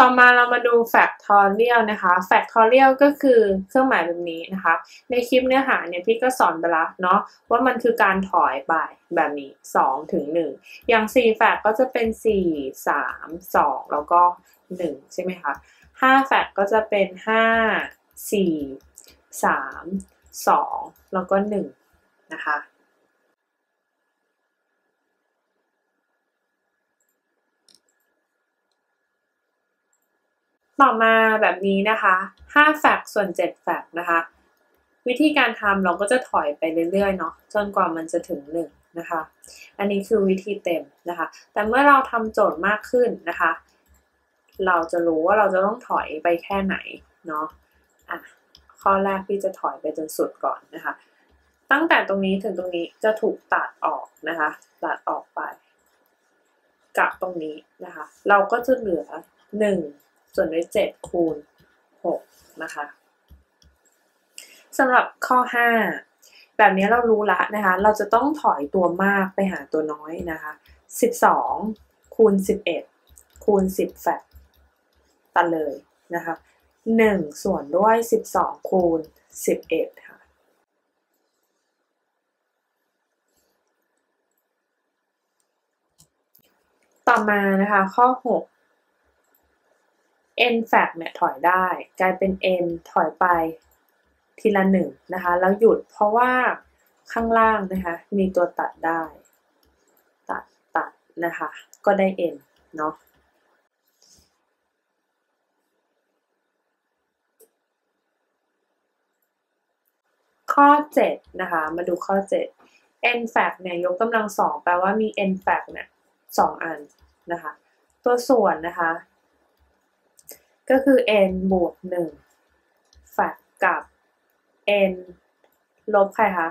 ต่อมาเรามาดู factorial นะคะ factorial ก็คือเครื่องหมายแบบนี้นะคะ ในคลิปเนื้อหาเนี่ยพี่ก็สอนไปแล้วเนาะว่ามันคือการถอยไปแบบนี้ 2 ถึง 1 อย่าง 4 แฟกก็จะเป็น 4 3 2 แล้วก็ 1 ใช่ไหมคะ 5 แฟกก็จะเป็น 5 4 3 2 แล้วก็ 1 นะคะ ต่อมาแบบนี้นะคะ5แฟกส่วน7แฟกนะคะ วิธีการทำเราก็จะถอยไปเรื่อยๆเนาะจนกว่ามันจะถึง 1 นะคะ อันนี้คือวิธีเต็มนะคะ แต่เมื่อเราทำโจทย์มากขึ้นนะคะ เราจะรู้ว่าเราจะต้องถอยไปแค่ไหนเนาะอะข้อแรกพี่จะถอยไปจนสุดก่อนนะคะ ตั้งแต่ตรงนี้ถึงตรงนี้จะถูกตัดออกนะคะ ตัดออกไป กับตรงนี้นะคะ เราก็จะเหลือ 1 ส่วนด้วย 7 คูณ 6 นะคะสำหรับข้อ 5 แบบนี้เรารู้ละนะคะ เราจะต้องถอยตัวมากไปหาตัวน้อยนะคะ 12 คูณ 11 คูณ 10 แฟกตัดเลยนะคะ 1 ส่วนด้วย 12 คูณ 11 ค่ะต่อมานะคะข้อ 6 n f a c เนี่ยถอยได้ กลายเป็น n ถอยไปทีละหนึ่งนะคะแล้วหยุดเพราะว่าข้างล่างนะคะมีตัวตัดได้ ตัดตัดนะคะก็ได้ n เนาะข้อ 7 นะคะ มาดูข้อ 7 n fact เนี่ย ยกกำลังสองแปลว่ามี n fact เนี่ยสองอันนะคะ ตัวส่วนนะคะ ก็คือ n บวก1แฟกกับ n ลบใครคะ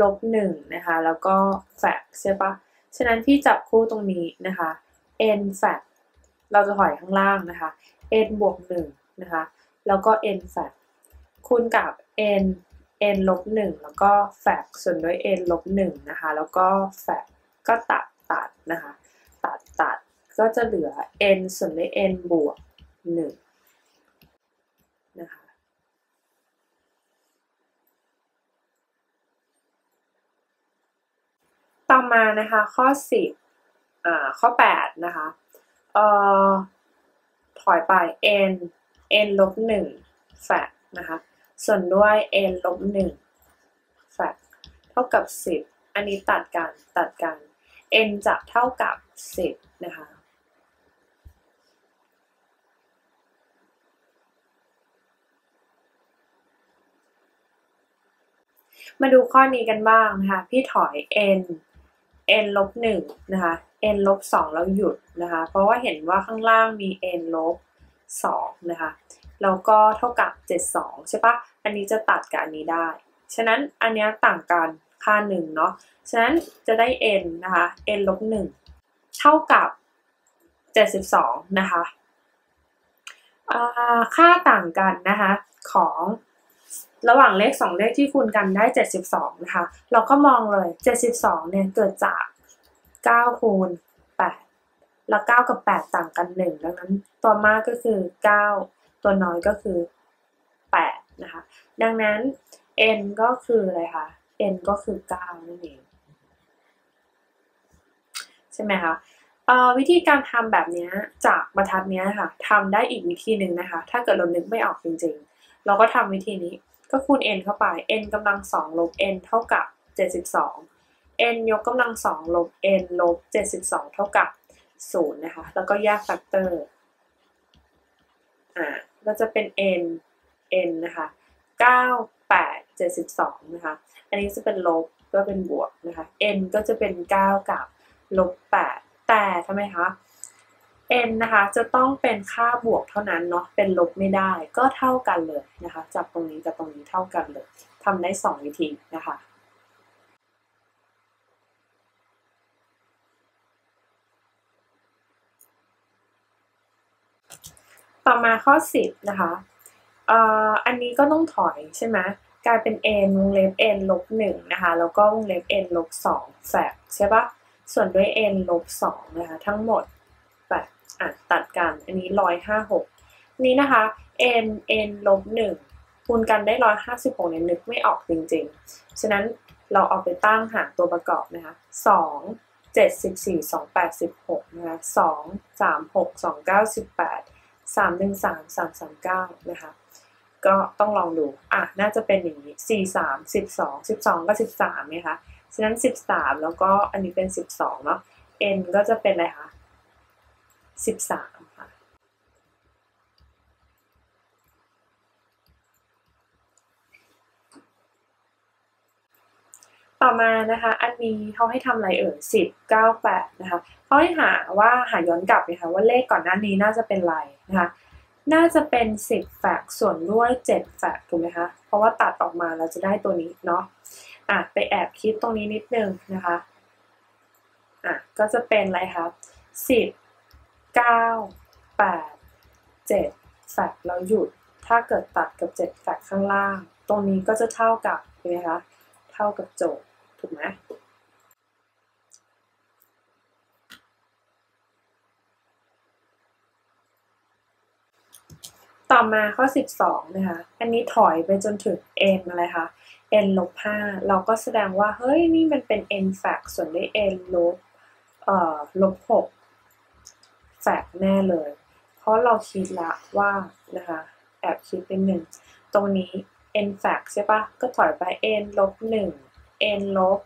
ลบ1นะคะ แล้วก็แฟกใช่ปะฉะนั้นพี่จับคู่ตรงนี้นะคะ n แฟกเราจะถอยข้างล่างนะคะ n บวก1นะคะ แล้วก็ n แฟกคูณกับ n n ลบ1แล้วก็แฟกส่วนด้วย n ลบ1นะคะ แล้วก็แฟกก็ตัดตัดนะคะ ตัดตัดก็จะเหลือ n ส่วนด้วย n บวก หนึ่งนะคะ ต่อมานะคะข้อสิบอ่าข้อแปดนะคะเอ่อถอยไป n n ลบหนึ่งแฟกนะคะ ส่วนด้วย n ลบหนึ่งแฟกเท่ากับสิบอันนี้ตัดกันตัดกัน n จะเท่ากับสิบนะคะ มาดูข้อนี้กันบ้างนะคะ พี่ถอย n n ลบหนึ่งนะคะ n ลบสองแล้วหยุดนะคะ เพราะว่าเห็นว่าข้างล่างมี n ลบสองนะคะ แล้วก็เท่ากับ 72 ใช่ปะอันนี้จะตัดกับอันนี้ได้ ฉะนั้นอันนี้ต่างกันค่า1เนาะ ฉะนั้นจะได้ n นะคะ n ลบ1เท่ากับ 72 นะคะค่าต่างกันนะคะของ ระหว่างเลข 2 เลขที่คูณกันได้ 72 นะคะ เราก็มองเลย 72 เนี่ยเกิดจาก 9 คูณ 8 แล้ว 9 กับ 8 ต่างกัน 1 ดังนั้นตัวมากก็คือ 9 ตัวน้อยก็คือ 8 นะคะ ดังนั้น n ก็คืออะไรคะ n ก็คือ 9 นั่นเอง ใช่ไหมคะวิธีการทำแบบนี้จากบรรทัดนี้ค่ะทำได้อีกวิธีหนึ่งนะคะ ถ้าเกิดเรานึกไม่ออกจริงๆ เราก็ทำวิธีนี้ ก็คูณ n เข้าไป n กำลังสองลบ n เท่ากับ 72 n ยกกำลังสองลบ n ลบ 72 เท่ากับ 0 นะคะ แล้วก็แยกแฟกเตอร์ อ่าก็จะเป็น n n นะคะ 9 8 72 นะคะ อันนี้จะเป็นลบก็เป็นบวกนะคะ n ก็จะเป็น 9 กับลบ 8 แต่ทำไมคะ n นะคะจะต้องเป็นค่าบวกเท่านั้นเนาะเป็นลบไม่ได้ก็เท่ากันเลยนะคะจับตรงนี้กับตรงนี้เท่ากันเลยทำได้ 2 วิธีนะคะต่อมาข้อ 10 นะคะ อันนี้ก็ต้องถอยใช่ไหมกลายเป็น n วงเล็บ n ลบ1นะคะ แล้วก็วงเล็บ n ลบ2แฝกใช่ปะส่วนด้วย n ลบ2นะคะ ทั้งหมด อะตัดกัน อันนี้ร้อยห้าหกนี้นะคะ n n ลบหนึ่งคูณกันได้ร้อยห้าสิบหกเนี่ยนึกไม่ออกจริงๆ ฉะนั้นเราเอาไปตั้งหาตัวประกอบนะคะสองเจ็ดสิบสี่สองแปดสิบหกนะคะสองสามหกสองเก้าสิบแปดสามหนึ่งสามสามสามเก้านะคะก็ต้องลองดู อะ น่าจะเป็นอย่างนี้สี่สามสิบสองสิบสองก็สิบสามไหมคะ ฉะนั้นสิบสามแล้วก็อันนี้เป็นสิบสองเนาะ n ก็จะเป็นอะไรคะ สิบสามค่ะ ต่อมานะคะ อันนี้เขาให้ทำอะไรเอ่ยสิบเก้าแปดนะคะเขาให้หาว่าหาย้อนกลับนะคะว่าเลขก่อนหน้านี้น่าจะเป็นอะไรนะคะน่าจะเป็นสิบแฟกส่วนด้วยเจ็ดแฟกถูกไหมคะ เพราะว่าตัดออกมาเราจะได้ตัวนี้เนาะ อะ ไปแอบคิดตรงนี้นิดนึงนะคะ อะ ก็จะเป็นอะไรคะสิบ เก้าแปดเจ็ดแฟกแล้วหยุด ถ้าเกิดตัดกับเจ็ดแฟกข้างล่าง ตรงนี้ก็จะเท่ากับเห็นไหมคะ เท่ากับโจทย์ ถูกไหมต่อมาข้อ 12 นะคะ อันนี้ถอยไปจนถึง n อะไรคะ n ลบ 5 เราก็แสดงว่า เฮ้ย นี่มันเป็น n แฟกส่วนด้วย n ลบ เอ่อ ลบ 6 แฟกแน่เลย เพราะเราคิดละว่านะคะแอบคิดเป็นหนึ่งตรงนี้ n แฟกใช่ปะก็ถอยไป n ลบ1 n ลบ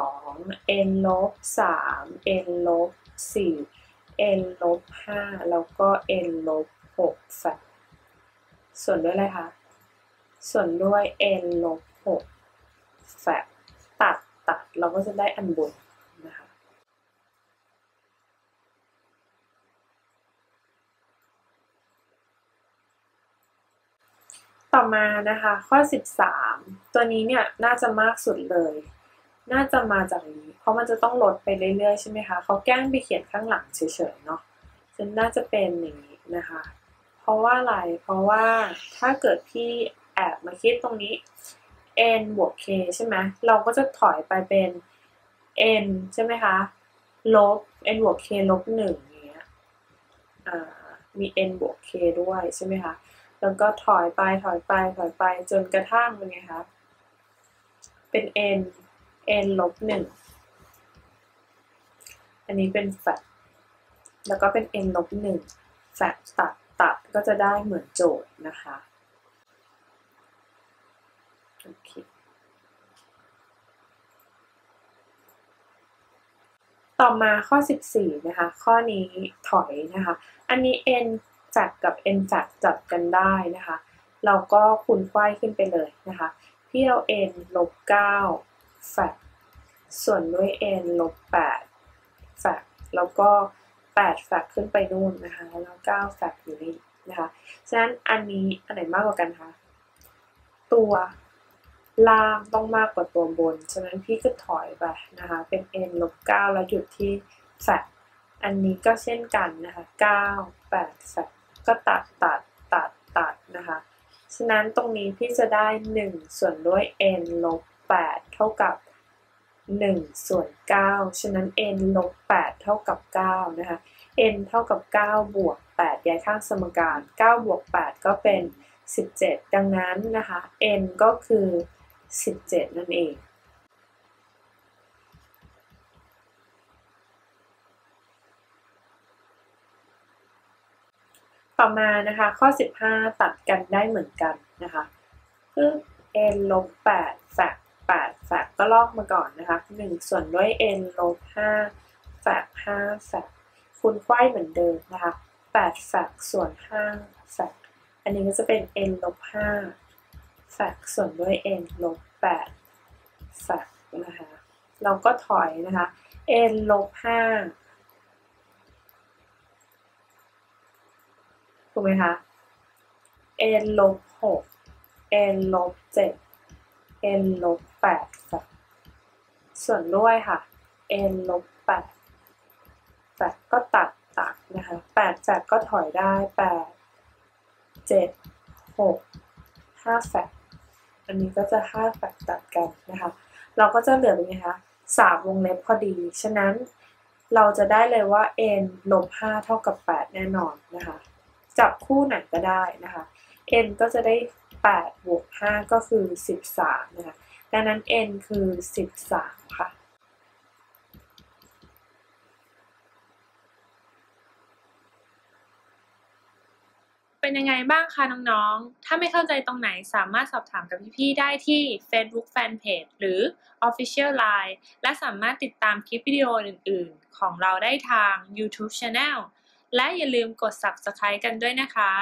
2 n ลบ3 n ลบ4 n ลบ5แล้วก็ n ลบ6แฟกส่วนด้วยอะไรคะส่วนด้วย n ลบ6แฟกตัดตัดเราก็จะได้อันบนนะคะ ต่อมานะคะข้อ 13 ตัวนี้เนี่ยน่าจะมากสุดเลย น่าจะมาจากนี้ เพราะมันจะต้องลดไปเรื่อยๆใช่ไหมคะเขาแกล้งไปเขียนข้างหลังเฉยๆเนาะฉันน่าจะเป็นอย่างนี้นะคะ เพราะว่าอะไร เพราะว่าถ้าเกิดพี่แอบมาคิดตรงนี้ n บวก k ใช่ไหมเราก็จะถอยไปเป็น n ใช่ไหมคะ ลบ n บวก k ลบหนึ่งอย่างเงี้ยมี n บวก k ด้วยใช่ไหมคะ แล้วก็ถอยไปถอยไปถอยไปจนกระทั่งเป็นไงคะ เป็น n n ลบหนึ่งอันนี้เป็นแฟกแล้วก็เป็น n ลบหนึ่งแฟกตัดตัดก็จะได้เหมือนโจทย์นะคะโอเคต่อมาข้อ 14 นะคะ ข้อนี้ถอยนะคะ อันนี้ n แฟกกับ n แฟกจัดกันได้นะคะ เราก็คูณไขว้ขึ้นไปเลยนะคะพี่เอา n ลบ9แฟกส่วนด้วย n ลบ8แฟกแล้วก็8แฟกขึ้นไปนู่นนะคะ แล้ว9แฟกอยู่นี่นะคะ ฉะนั้นอันนี้อันไหนมากกว่ากันคะ ตัวล่างต้องมากกว่าตัวบน ฉะนั้นพี่ก็ถอยไปนะคะ เป็น n ลบ9แล้วหยุดที่แฟกอันนี้ก็เช่นกันนะคะ 9 8แฟก ก็ตัดตัดตัดตัดนะคะ ฉะนั้นตรงนี้พี่จะได้ 1 ส่วนด้วย n ลบ 8 เท่ากับ 1 ส่วน 9 ฉะนั้น n ลบ 8 เท่ากับ 9 นะคะ n เท่ากับ 9 บวก 8 ย้ายข้างสมการ 9 บวก 8 ก็เป็น 17 ดังนั้นนะคะ n ก็คือ 17 นั่นเอง ต่อมานะคะข้อ 15 ตัดกันได้เหมือนกันนะคะคือ n ลบ8แฟก8แฟกก็ลอกมาก่อนนะคะ1ส่วนด้วย n ลบ5แฟก5แฟกคูณไขว้เหมือนเดิมนะคะ8แฟกส่วน5แฟกอันนี้ก็จะเป็น n ลบ5แฟกส่วนด้วย n ลบ8แฟกนะคะเราก็ถอยนะคะ n ลบ5 ถูกไหมคะ n ลบ6 n ลบ7 n ลบ8แฟกส่วนด้วยค่ะ n ลบ8แฟกก็ตัดตัดนะคะ8แฟกก็ถอยได้8 7 6 5แฟกอันนี้ก็จะ5แฟกตัดกันนะคะ เราก็จะเหลือเป็นไงคะ3วงเล็บพอดี ฉะนั้นเราจะได้เลยว่า n ลบ5เท่ากับ8แน่นอนนะคะ จับคู่ไหนก็ได้นะคะ n ก็จะได้8บวก5ก็คือ 13 นะคะ ดังนั้น n คือ 13 ค่ะ เป็นยังไงบ้างคะน้องๆ ถ้าไม่เข้าใจตรงไหนสามารถสอบถามกับพี่ๆ ได้ที่ Facebook Fanpage หรือ Official Line และสามารถติดตามคลิปวิดีโออื่นๆ ของเราได้ทาง YouTube Channel และอย่าลืมกด Subscribe กันด้วยนะคะ